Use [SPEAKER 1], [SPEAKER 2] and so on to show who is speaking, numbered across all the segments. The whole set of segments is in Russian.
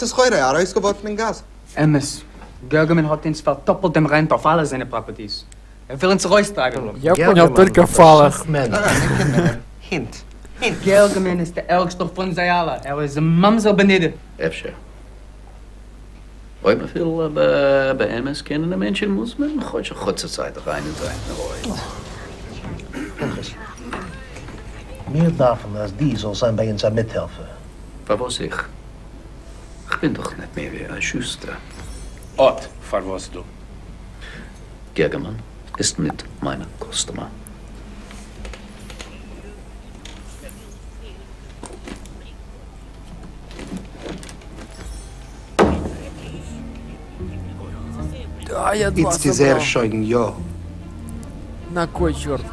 [SPEAKER 1] Het is goeie jaar uitgeworpen in gas.
[SPEAKER 2] Emmes, Gergeman hat uns verdoppelt dem Rent auf alle zijn Properties. Er will uns Reus
[SPEAKER 3] tragen. Ja, ja, только fallig.
[SPEAKER 2] Hint. Hint. Gergeman de ergste van von allen. Er ist een Mamsel beneden.
[SPEAKER 4] Efsche. Ooit maar veel eh, bij, bij MS kennende mensen moet men goed zo goed zijn te gaan in het ooit.
[SPEAKER 5] Meer daarvan als die zal zijn bij ons aan mithelpen.
[SPEAKER 4] Waar was ik? Ich bin doch nicht mehr wie ein Schuster.
[SPEAKER 6] Ort, verwas du.
[SPEAKER 4] Gergemann ist mit meiner Customer.
[SPEAKER 3] Да, я два
[SPEAKER 1] It's die
[SPEAKER 3] собрал.
[SPEAKER 1] sehr schön, ja.
[SPEAKER 3] На кой черт?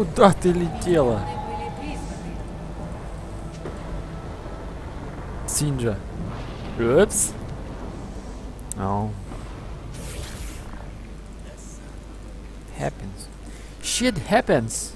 [SPEAKER 3] Куда ты летела? Синджа. Упс. Ау. Happens. Shit happens.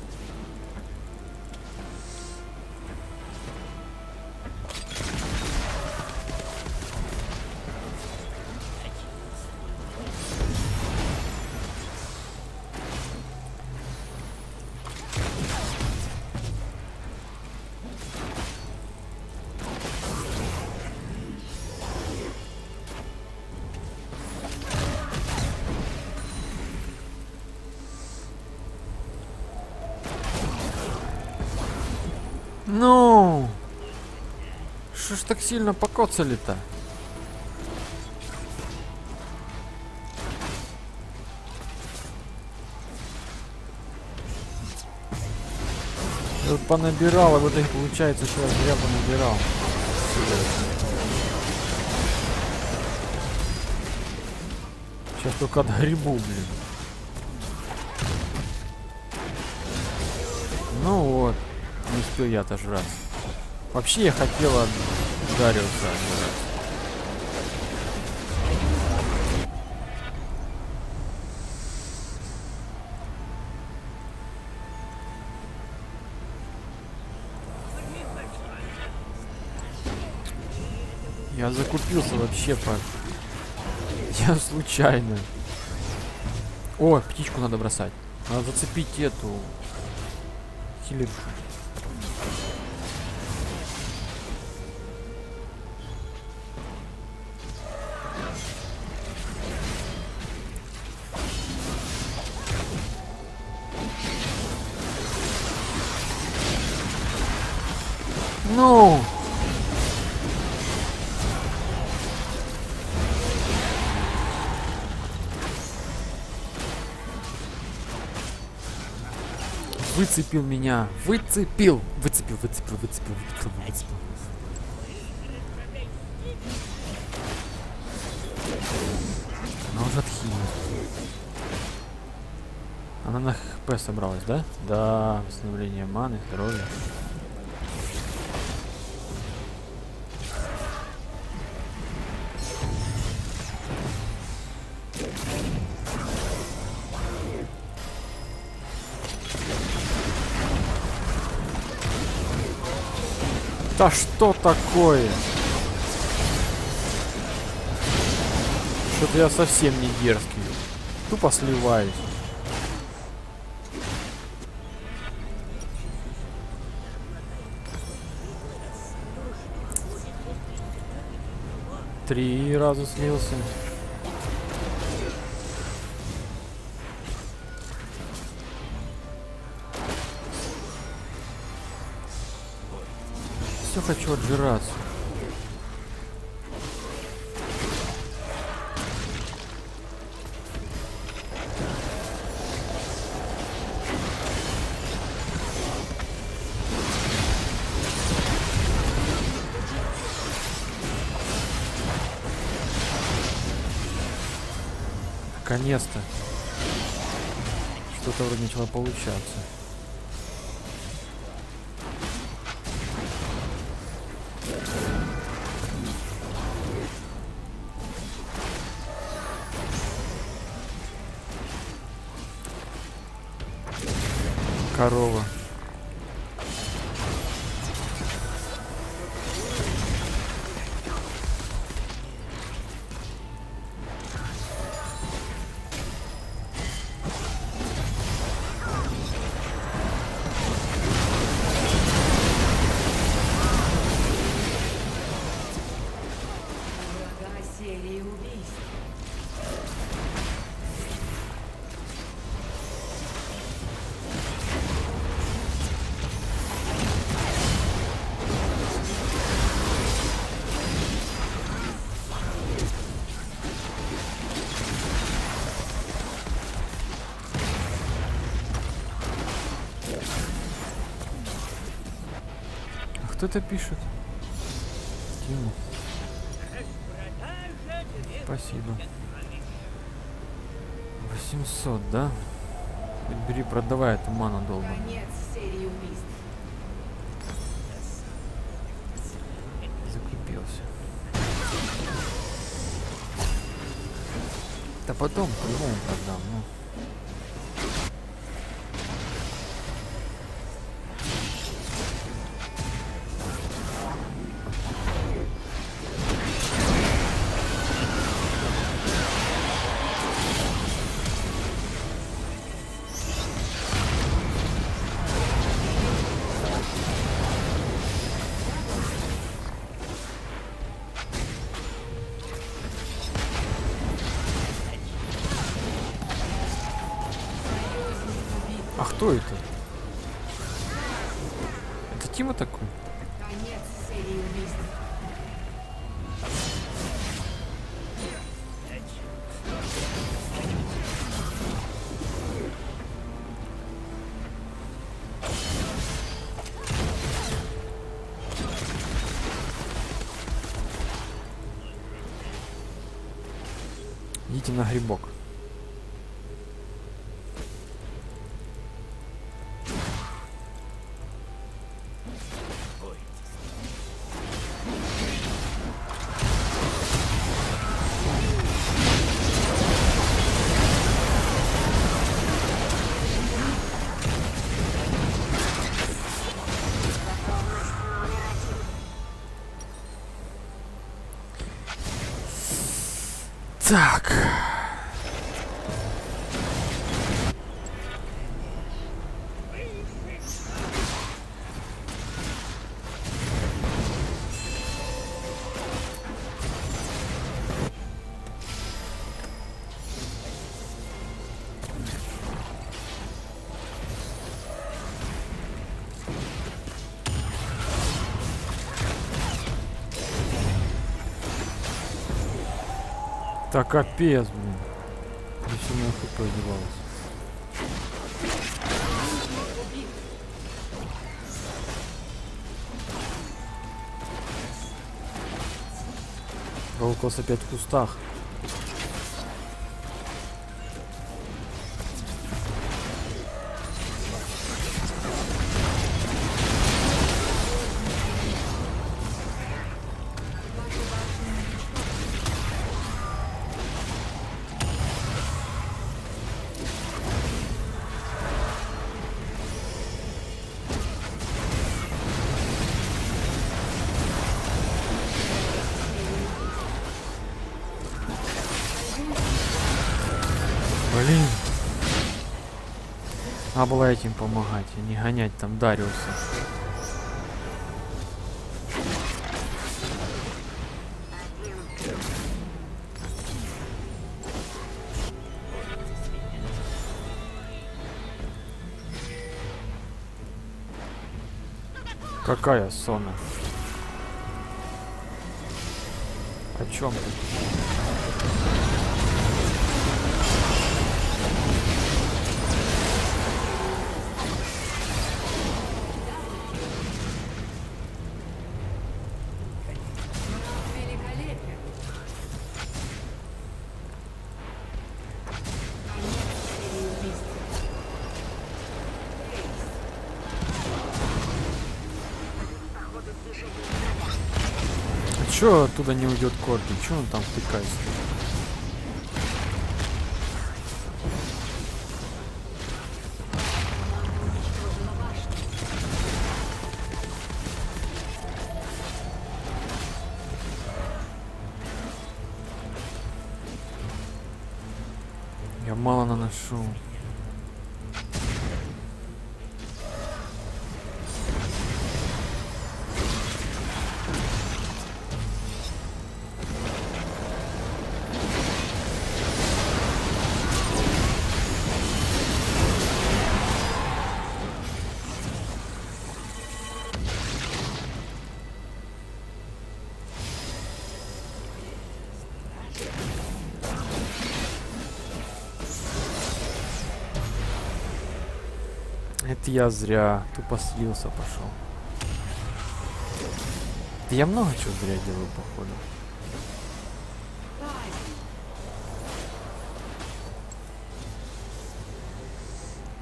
[SPEAKER 3] Так сильно покоцали-то? Вот понабирал, а в итоге получается, что я зря понабирал. Сейчас только отгребу, блин. Ну вот, не успел я отожрать. Вообще я хотел от Дариуса отжрать. Я закупился вообще по... Я случайно. О, птичку надо бросать. Надо зацепить эту... Хилершу. Ну! Выцепил меня. Выцепил. Выцепил, выцепил, выцепил, выцепил, выцепил. Она уже отхилила. Она на хп собралась, да? Да, восстановление маны, здоровья. Да что такое? Что-то я совсем не дерзкий. Тупо сливаюсь. Три раза слился. Хочу отжираться. Наконец-то. Что-то вроде начало получаться. Корова. Кто это пишет? Тиму. Спасибо. 800, да? Бери, продавай эту ману долго. Закрепился. Да потом, по-любому продам, ну. Так. Так, капец, блин. Где все мое хп одевалось? Волкос опять в кустах. А было этим помогать, а не гонять там Дариуса. Какая Сона? О чем ты? Оттуда не уйдет Корги? Чё он там втыкается? Это я зря тупо слился пошел. Да я много чего зря делаю, походу.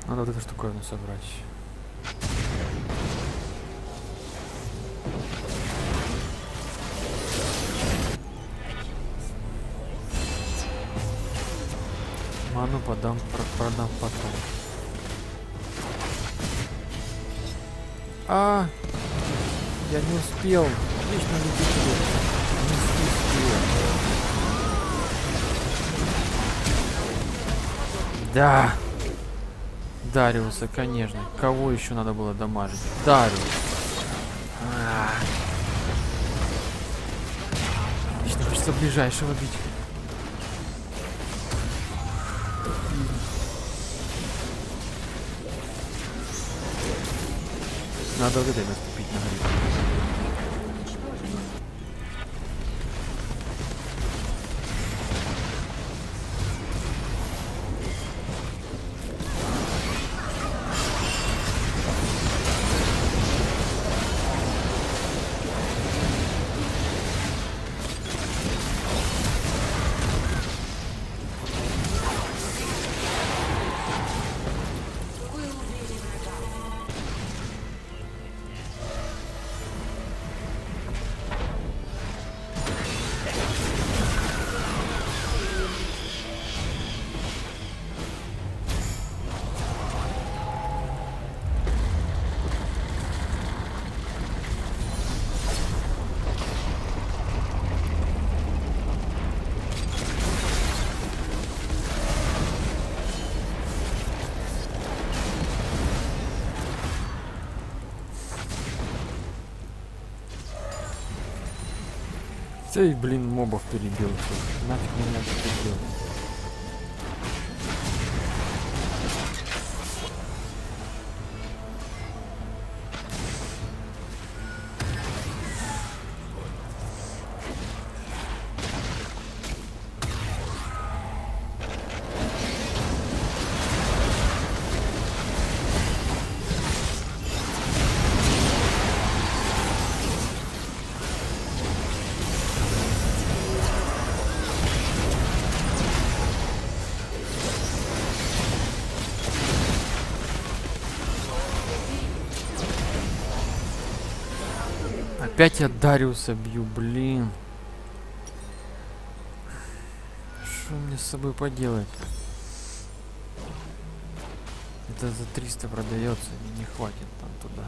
[SPEAKER 3] Надо вот эту штуковину собрать. Ману подам, про- продам потом. А, я не успел. Вечно не успел. Не успел. Да. Дариуса, конечно. Кого еще надо было дамажить? Дариус. А. Вечно хочется ближайшего бить. Надо вот этой Эй, блин, мобов перебил. Нафиг меня это Опять я Дариуса бью, блин. Что мне с собой поделать? Это за 300 продается, не хватит там туда.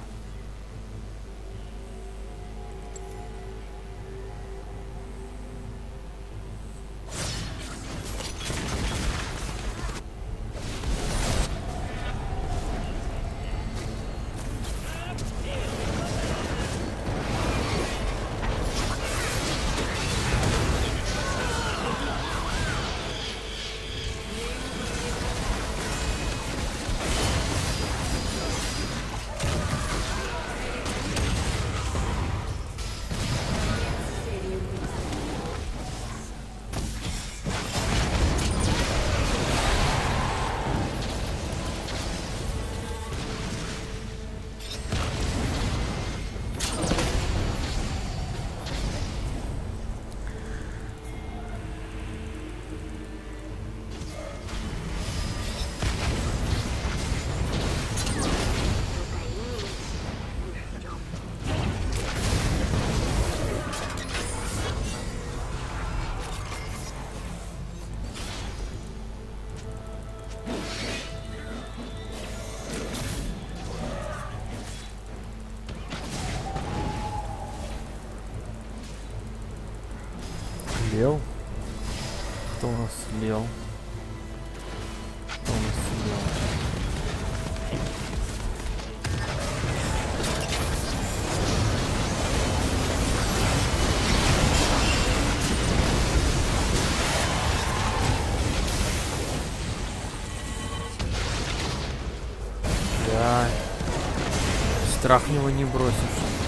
[SPEAKER 3] Страх в него не бросишь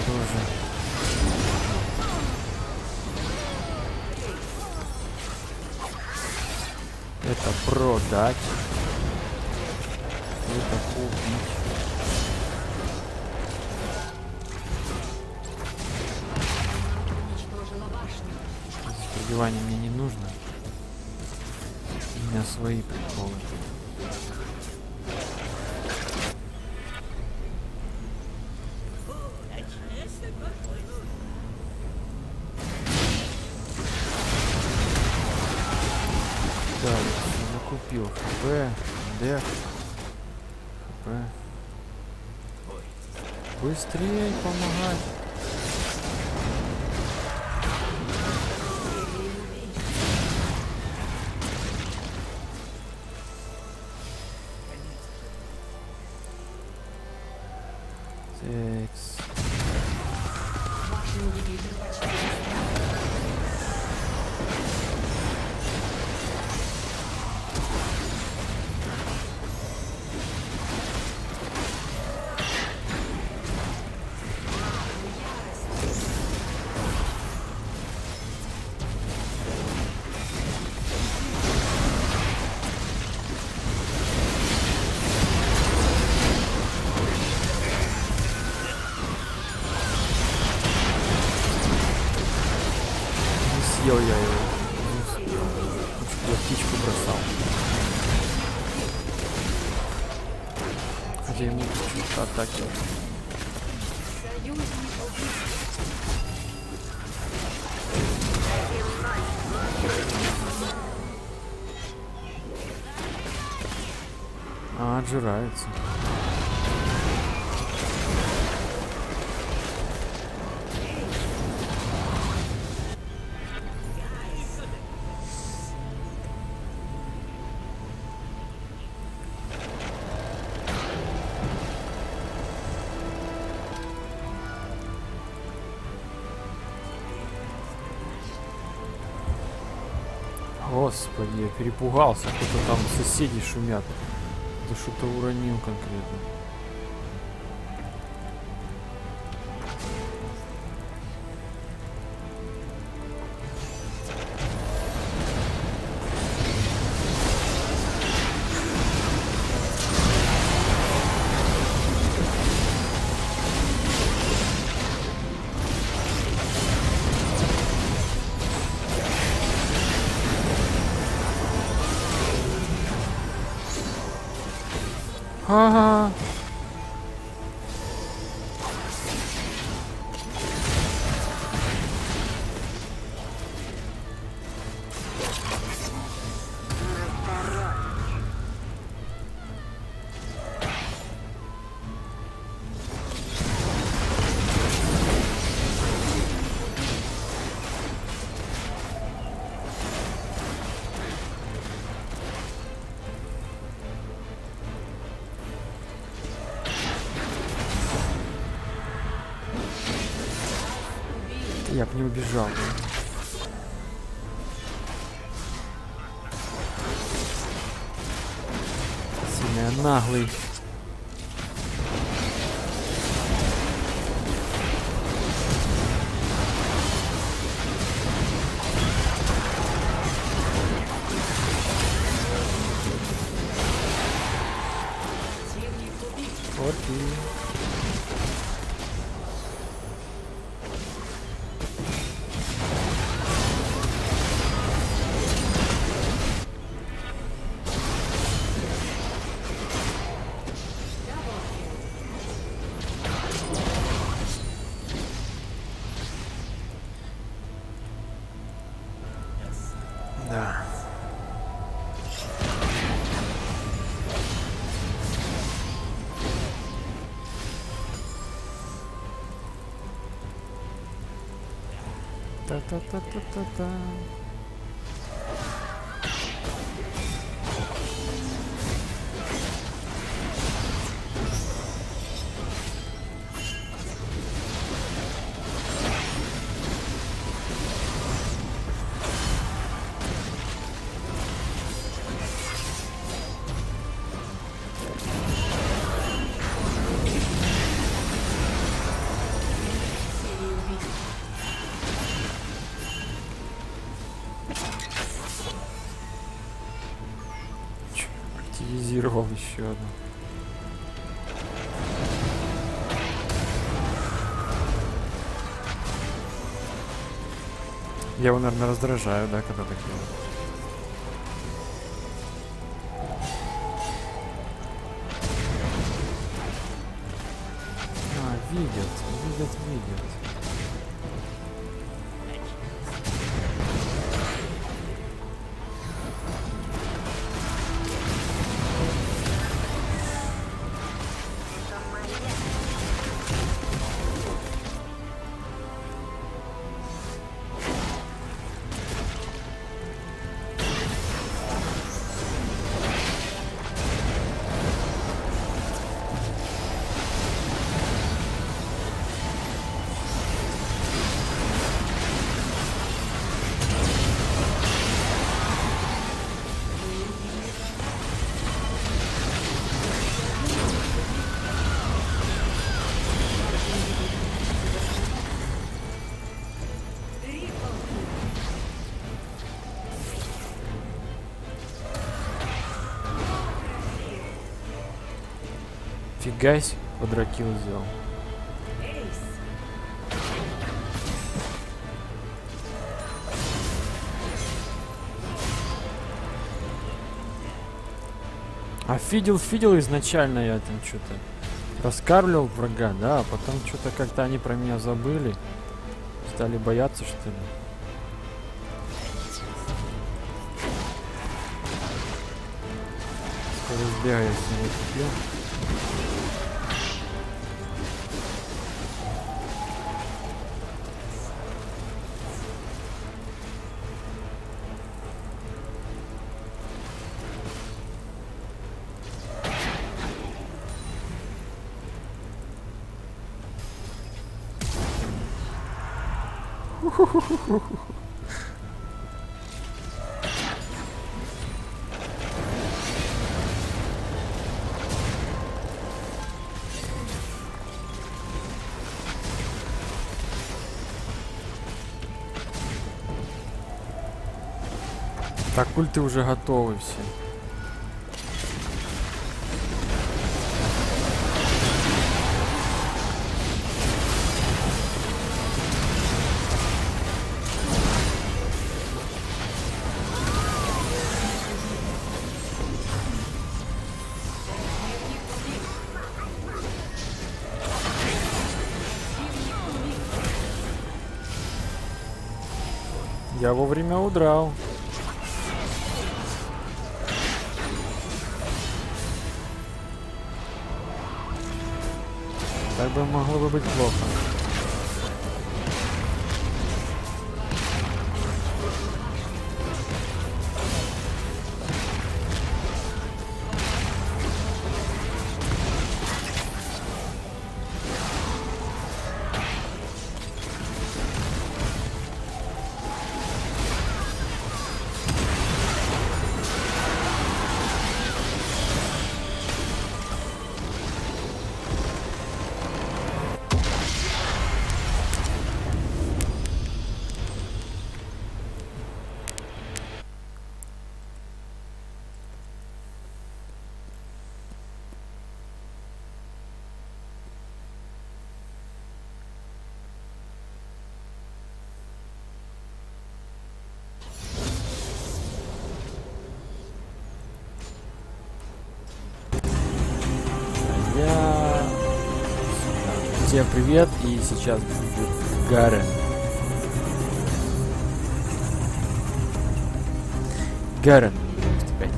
[SPEAKER 3] тоже. Это продать. Это купить. Пробивание мне не нужно. У меня свои приколы. Tria
[SPEAKER 7] e Palma Rádio.
[SPEAKER 3] Не съел я его. Не успел. Я птичку бросал. Хотя ему чуть атаки. А, отжирается. Перепугался, кто-то там соседи шумят. Да что-то уронил конкретно. Я бы не убежал. Сильно я наглый. Та-та-та-та-та-та. Еще одну. Я его, наверное, раздражаю, да, когда так делаю. А, видят, видят, видят. Фига себе, квадрокилл сделал. А фидел, фидел изначально я там что-то раскармливал врага, да, а потом что-то как-то они про меня забыли. Стали бояться, что ли. Скоро сбегаю с него купил. Так, ульты уже готовы все. Я вовремя удрал. Бы могло бы быть плохо. Сейчас будет Гарен. Гарен 95.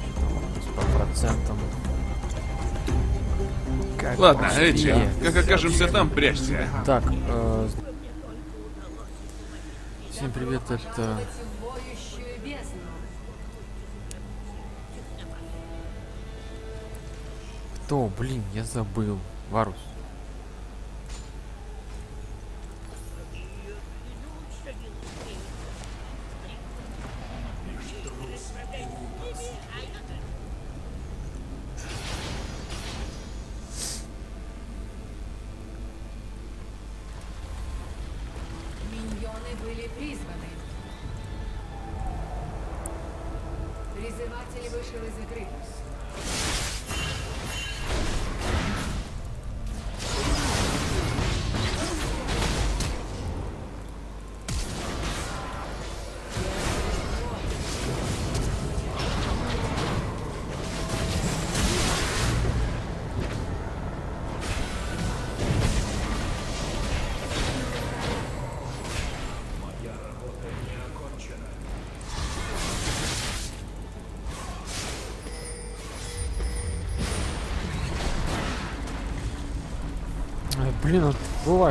[SPEAKER 3] Что там у нас по процентам? Как
[SPEAKER 6] Ладно. Эдди, как окажемся там, прячься.
[SPEAKER 3] Так, э, всем привет, это... Кто, блин, я забыл. Варус.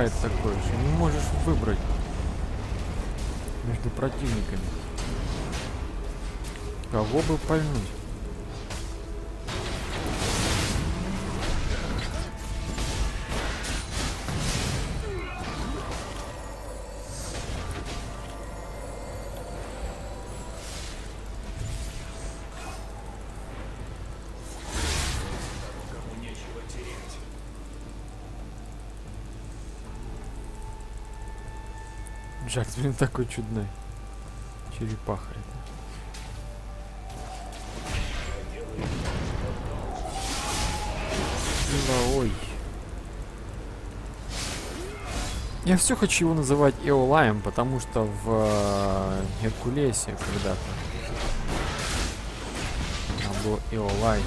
[SPEAKER 3] Бывает такое, что не можешь выбрать между противниками. Кого бы пальнуть? Джакс, блин, такой чудной. Черепаха это. Ой. Я все хочу его называть Эолаем, потому что в э, Геркулесе когда-то там был Эолай.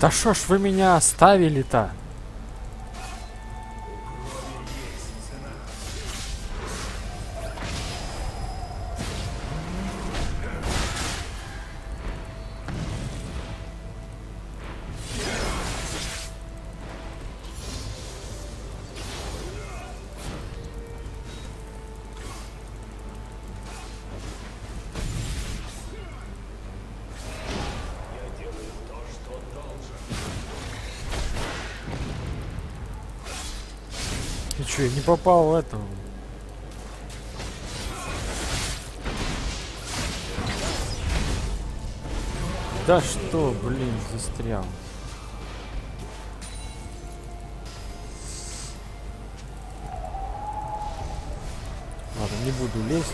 [SPEAKER 3] Да шо ж вы меня оставили-то? Чё, я не попал в этого? Да что, блин, застрял. Ладно, не буду лезть.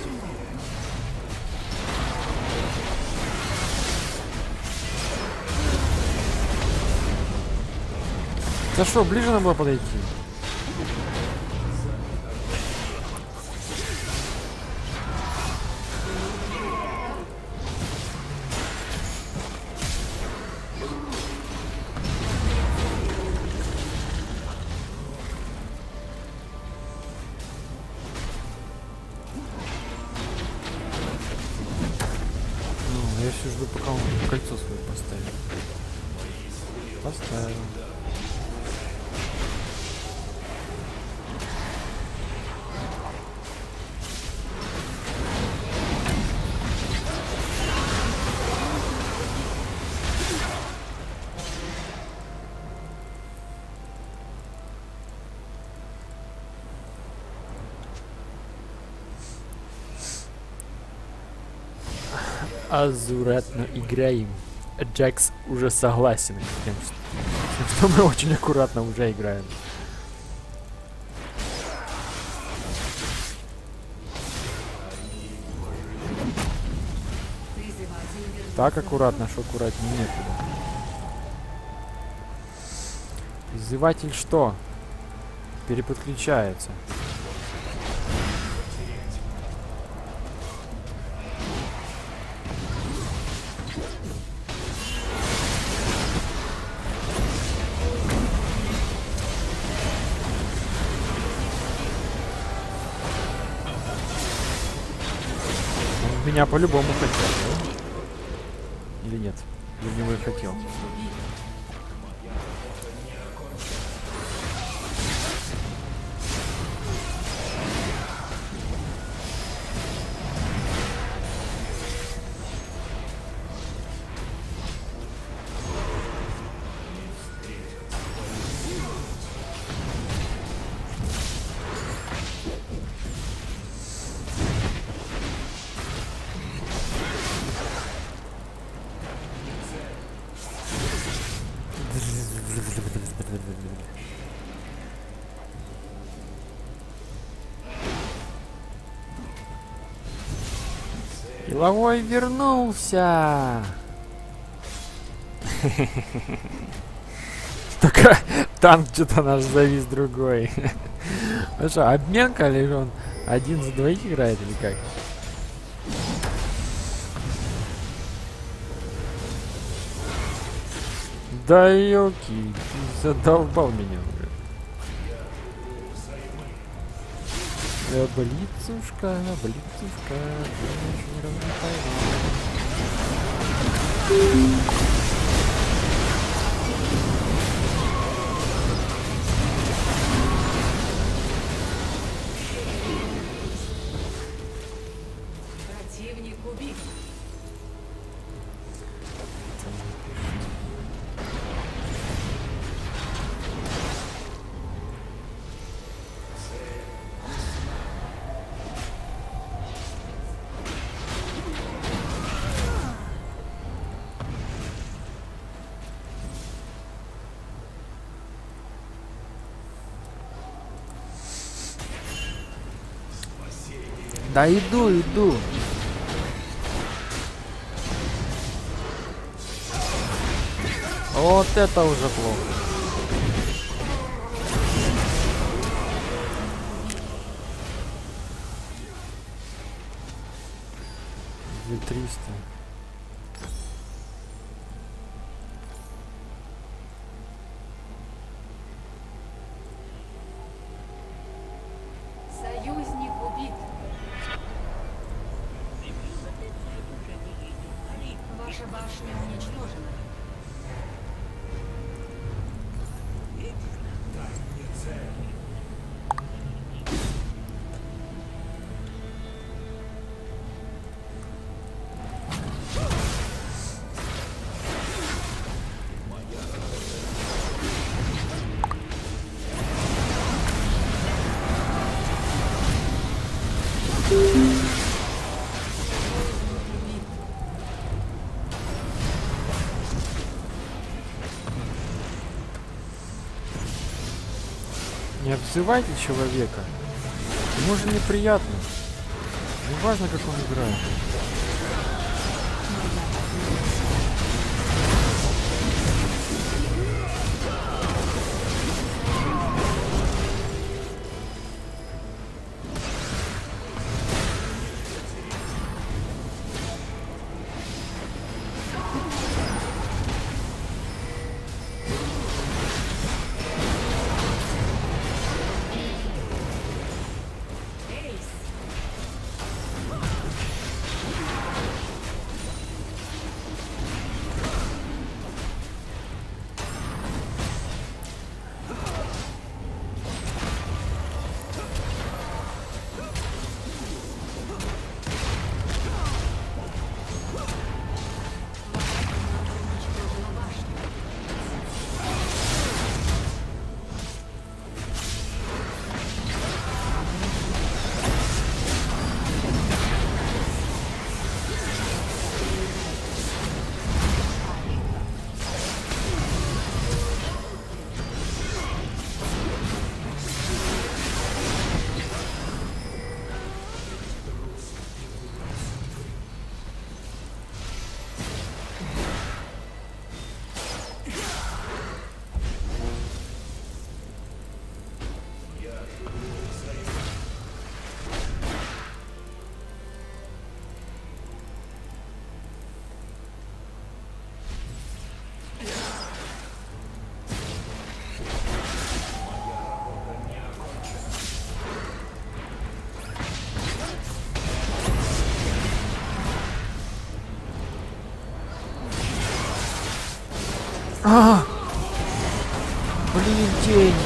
[SPEAKER 3] Да что, ближе надо было подойти? Азуратно играем. Джекс уже согласен с тем, что мы очень аккуратно уже играем. Так аккуратно, что аккуратнее некуда. Призыватель что? Переподключается. Меня по-любому хотел? Или нет? Я в него и хотел. Вернулся! Только танк что-то наш завис другой. Ну что, обменка или он один за двоих играет или как? Да елки, задолбал меня Э, Блицушка, блицушка, Да иду, иду. Вот это уже плохо. Две триста.
[SPEAKER 7] Башня уничтожена.
[SPEAKER 3] Обзывайте человека. Ему же неприятно. Не важно, как он играет.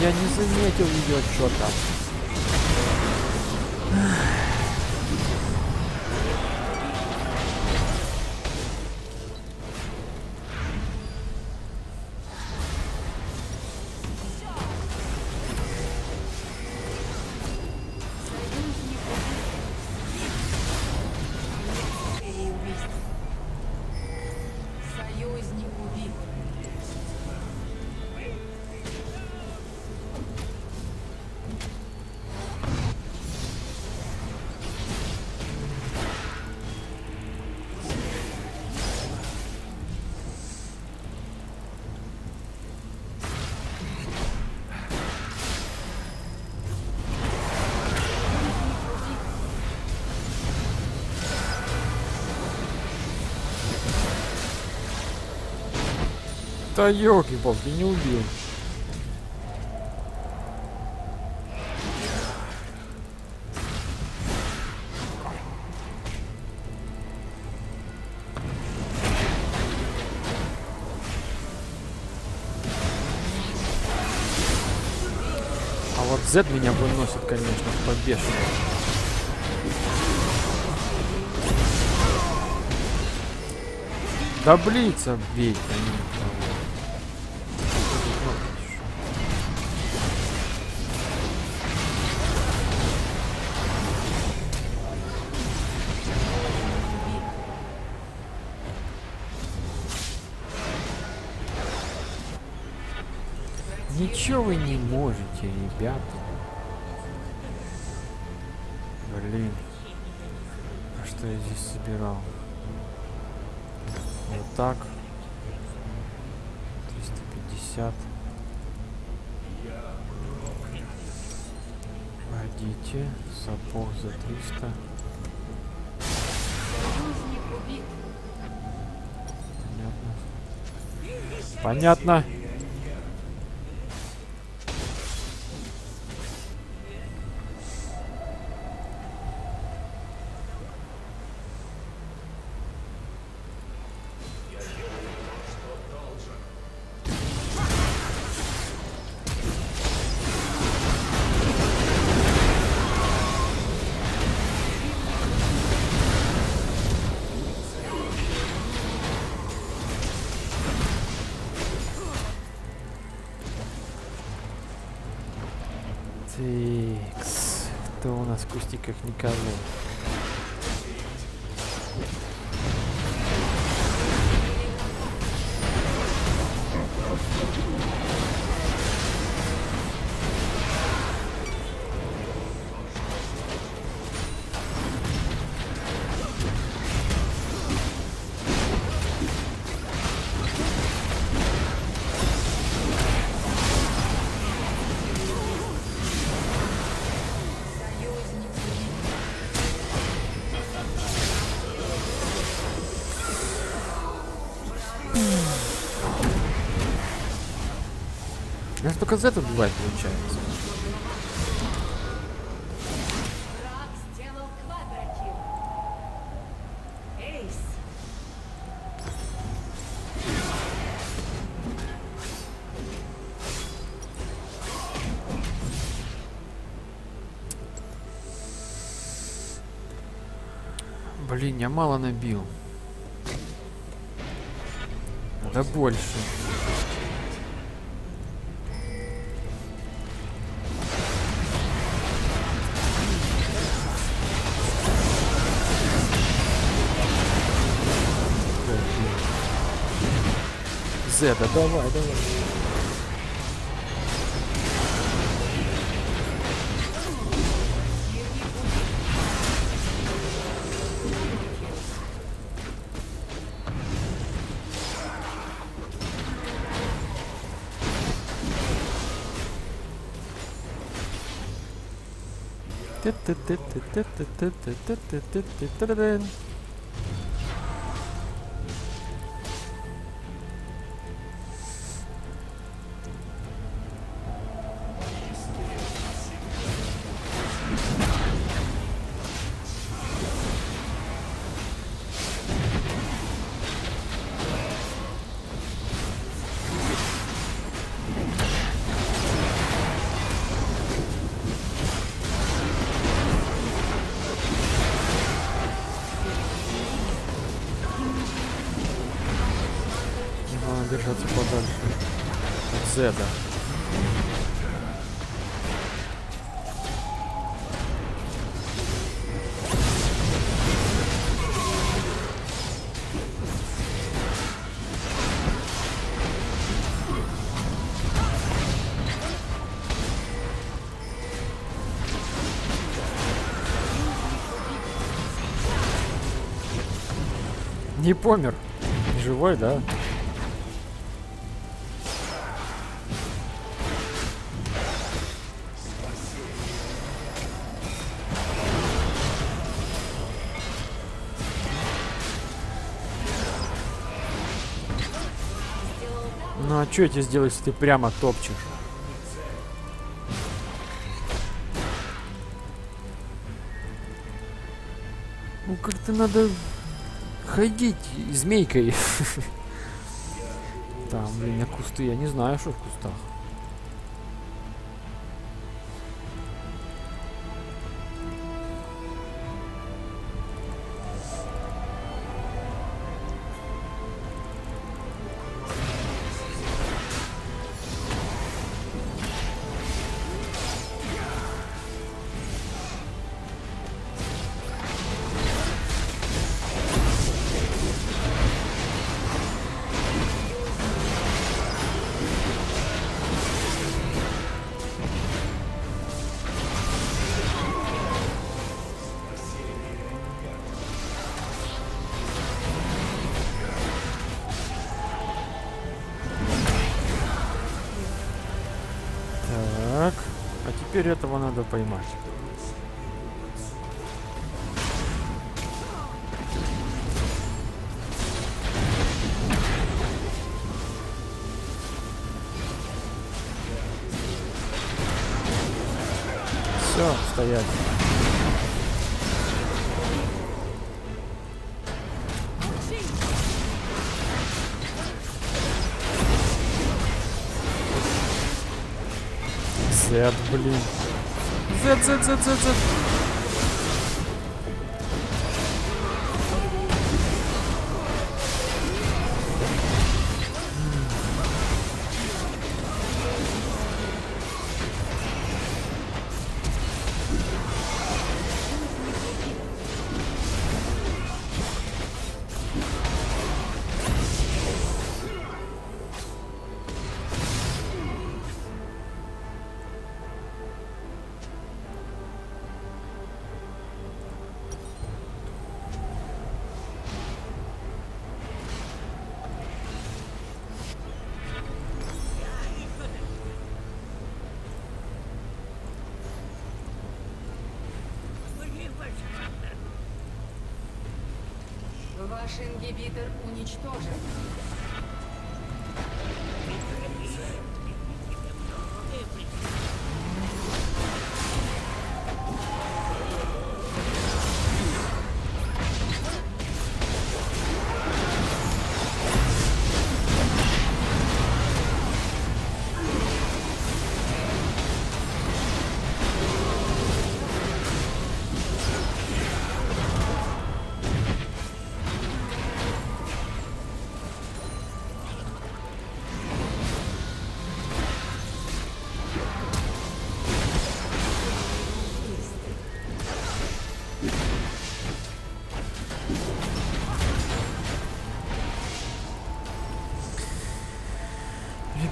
[SPEAKER 3] Я не заметил ее что-то. Да елки-палки, не убил. А вот Z меня выносит, конечно, побешено. Да блица бей, конечно. Ребята. Блин. А что я здесь собирал? Вот так. 350. Погодите. Сапог за 300.
[SPEAKER 7] Союзник убит.
[SPEAKER 3] Понятно. Понятно. technical только
[SPEAKER 7] за это бывает получается.
[SPEAKER 3] Блин, я мало набил. Да больше. Зеда, давай, давай. Ты-ты-ты-ты-ты-ты-ты-ты-ты-ты-ты-ты-ты-ты. Надо Не помер. Живой, да? Ну а что я тебе сделаю, если ты прямо топчешь? Ну как-то надо ходить змейкой. Там, блин, а кусты, я не знаю, что в кустах. Теперь этого надо поймать. Все, стоять. Зет, блин. Зет, зет, зет, зет, зет.
[SPEAKER 7] Уничтожен.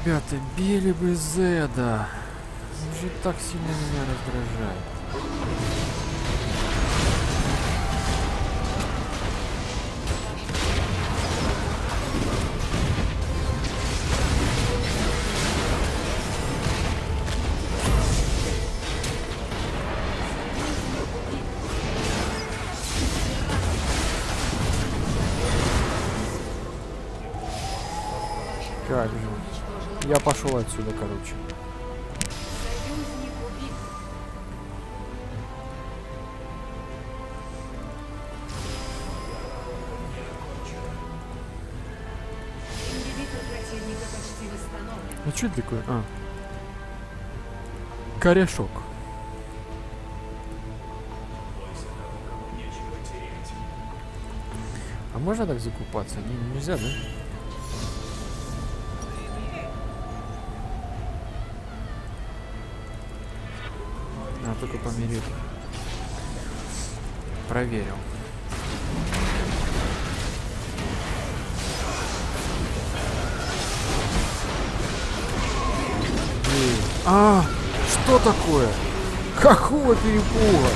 [SPEAKER 3] Ребята, били бы Зеда. Он же так сильно меня раздражает. Пошел отсюда, короче. А что это такое? А. Корешок. А можно так закупаться? Не, нельзя, да? Только померил. Проверил. А, что такое? Какого перепуга?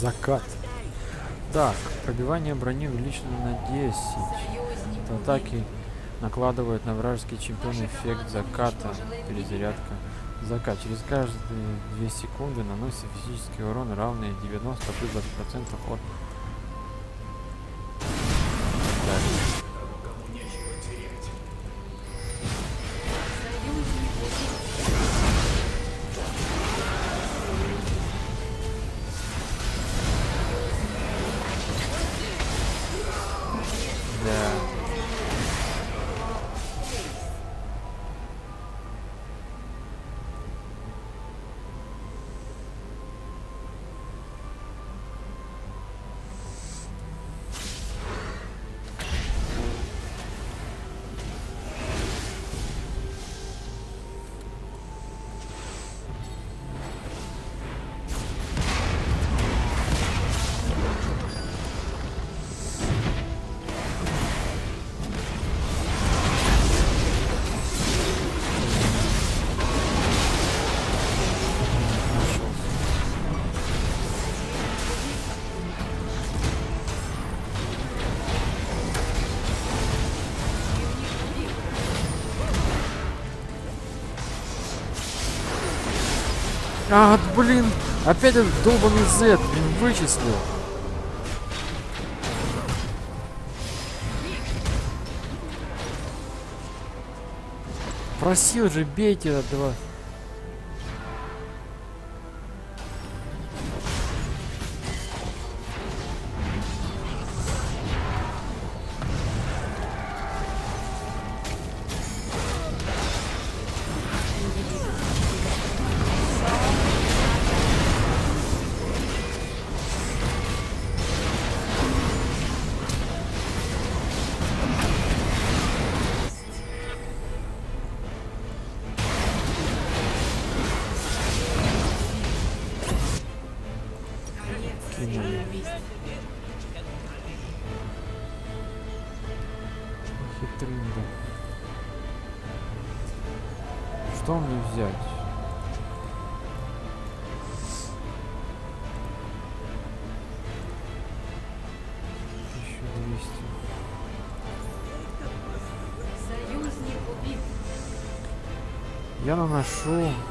[SPEAKER 3] Закат. Так, пробивание брони увеличено на 10.
[SPEAKER 7] Союзник
[SPEAKER 3] То атаки накладывают на вражеский чемпион эффект заката. Перезарядка. Закат. Через каждые 2 секунды наносится физический урон равный 90 плюс 20% от... А, блин, опять этот долбанный Z, блин, вычислил. Просил же, бейте этого. Взять? Я наношу.